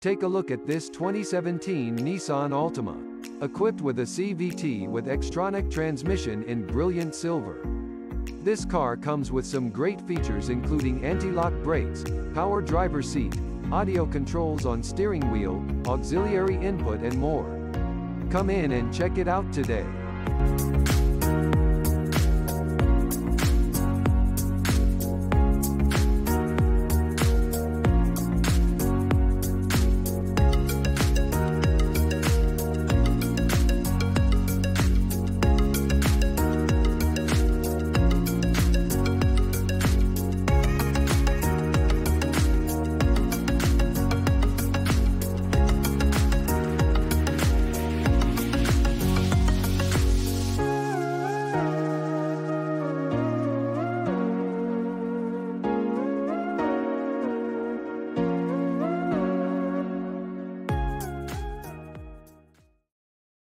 Take a look at this 2017 Nissan Altima. Equipped with a CVT with Xtronic transmission in brilliant silver. This car comes with some great features including anti-lock brakes, power driver seat, audio controls on steering wheel, auxiliary input and more. Come in and check it out today.